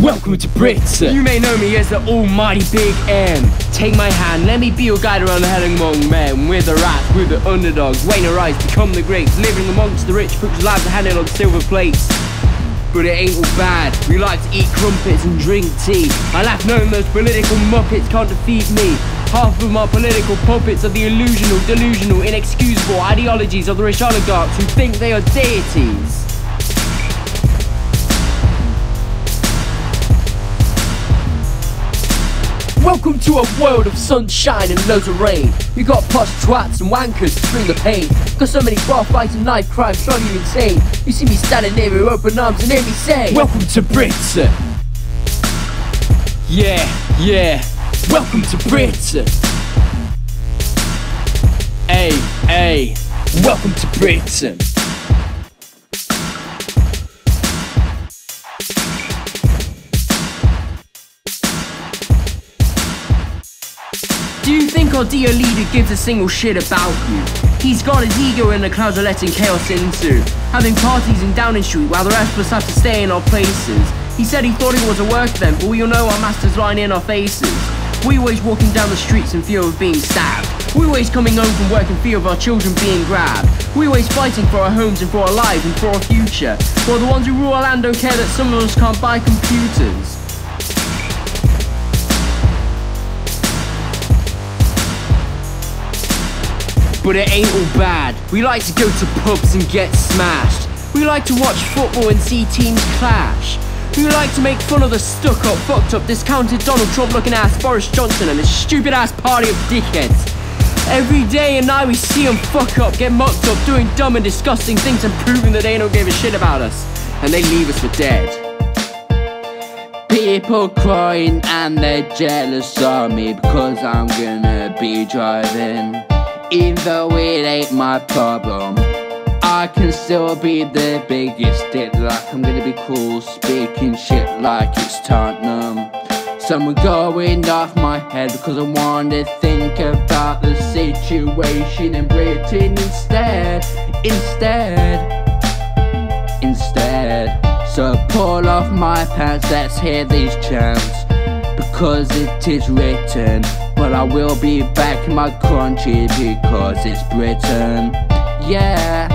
Welcome to Britain. You may know me as the almighty Big M. Take my hand, let me be your guide around the hell among men. We're the rats, we're the underdogs, waiting to rise, become the greats. Living amongst the rich, people's lives are handed on silver plates. But it ain't all bad, we like to eat crumpets and drink tea. I laugh knowing those political muppets can't defeat me. Half of my political puppets are the illusional, delusional, inexcusable ideologies of the rich oligarchs who think they are deities. Welcome to a world of sunshine and loads of rain. You got posh twats and wankers to bring the pain. Got so many bar fights and knife crimes, drive you insane. You see me standing there with open arms and hear me say, Welcome to Britain. Yeah, yeah. Welcome to Britain. Hey, hey. Welcome to Britain. Do you think our dear leader gives a single shit about you? He's got his ego in the clouds of letting chaos into, having parties in Downing Street while the rest of us have to stay in our places. He said he thought it was a work then, but we all know our master's lying in our faces. We always walking down the streets in fear of being stabbed. We always coming home from work in fear of our children being grabbed. We always fighting for our homes and for our lives and for our future. While the ones who rule our land don't care that some of us can't buy computers. But it ain't all bad. We like to go to pubs and get smashed. We like to watch football and see teams clash. We like to make fun of the stuck up, fucked up, discounted Donald Trump looking ass Boris Johnson and his stupid ass party of dickheads. Every day and night we see them fuck up, get mucked up, doing dumb and disgusting things and proving that they don't give a shit about us. And they leave us for dead. People crying and they're jealous of me because I'm gonna be driving. Even though it ain't my problem, I can still be the biggest dick. Like I'm gonna be cool, speaking shit like it's Tottenham. Some going off my head because I wanna think about the situation in Britain instead. Instead instead. So pull off my pants, let's hear these chants. Because it is written, but I will be back in my country because it's Britain. Yeah,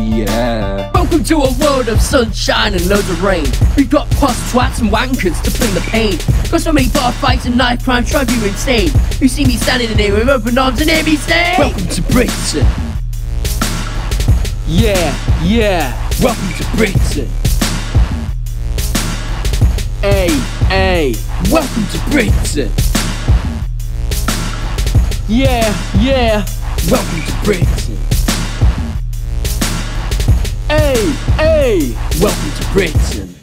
yeah. Welcome to a world of sunshine and loads of rain. We've got posh twats and wankers to bring the pain. Got so many bar fights and knife crime, drive you insane. You see me standing there with open arms and hear me say, Welcome to Britain. Yeah, yeah. Welcome to Britain. Hey, hey. Welcome to Britain. Yeah, yeah. Welcome to Britain. Hey, hey. Welcome to Britain.